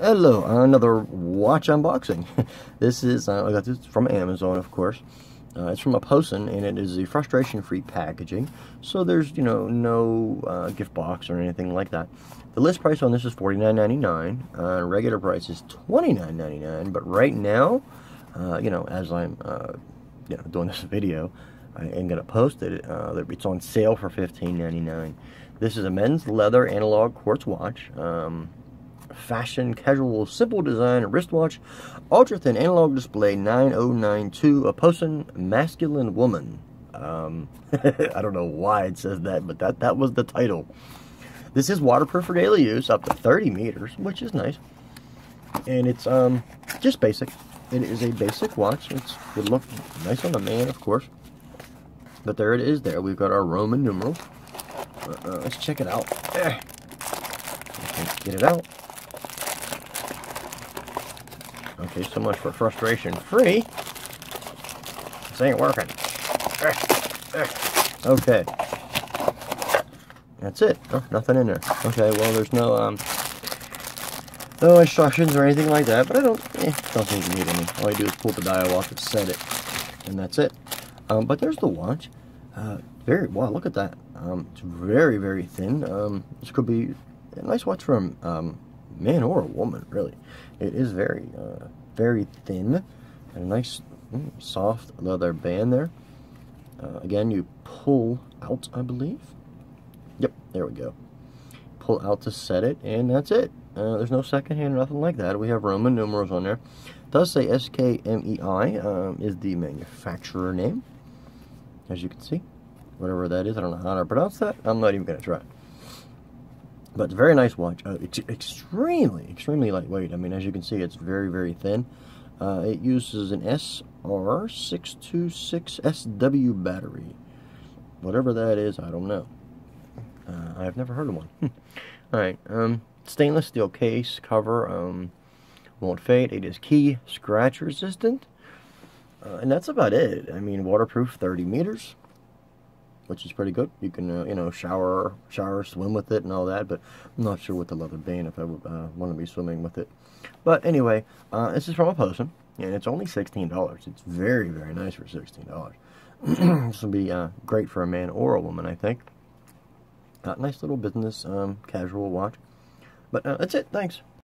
Hello, another watch unboxing. this is, uh, I got this from Amazon, of course. Uh, it's from Aposon, and it is the frustration-free packaging. So there's, you know, no uh, gift box or anything like that. The list price on this is $49.99. Uh, regular price is $29.99. But right now, uh, you know, as I'm, uh, you know, doing this video, I am going to post it. It's on sale for $15.99. This is a men's leather analog quartz watch. Um, fashion, casual, simple design wristwatch, ultra thin analog display 9092, Aposon masculine woman. Um, I don't know why it says that, but that, that was the title. This is waterproof for daily use, up to 30 meters, which is nice. And it's um, just basic. It is a basic watch. It look nice on the man, of course. But there it is there. We've got our Roman numerals. Uh, uh, let's check it out. Eh. Get it out. Okay, so much for frustration free. This ain't working. Okay. That's it. Oh, nothing in there. Okay, well, there's no, um, no instructions or anything like that, but I don't, eh, don't think you need any. All you do is pull the dial off and set it, and that's it. Um, but there's the watch. Uh, very, wow, look at that. Um, it's very, very thin. Um, this could be a nice watch from, um, man or a woman, really. It is very, uh, very thin. And a nice, mm, soft leather band there. Uh, again, you pull out, I believe. Yep, there we go. Pull out to set it, and that's it. Uh, there's no second hand, nothing like that. We have Roman numerals on there. It does say SKMEI um, is the manufacturer name, as you can see. Whatever that is, I don't know how to pronounce that. I'm not even going to try. But it's a very nice watch. Uh, it's extremely, extremely lightweight. I mean, as you can see, it's very, very thin. Uh, it uses an SR626SW battery. Whatever that is, I don't know. Uh, I've never heard of one. Alright, um, stainless steel case cover. Um, won't fade. It is key scratch resistant. Uh, and that's about it. I mean, waterproof 30 meters which is pretty good. You can, uh, you know, shower, shower, swim with it and all that, but I'm not sure what the leather band if I uh, want to be swimming with it. But anyway, uh, this is from Aposon, and it's only $16. It's very, very nice for $16. this will be uh, great for a man or a woman, I think. Uh, nice little business um, casual watch. But uh, that's it. Thanks.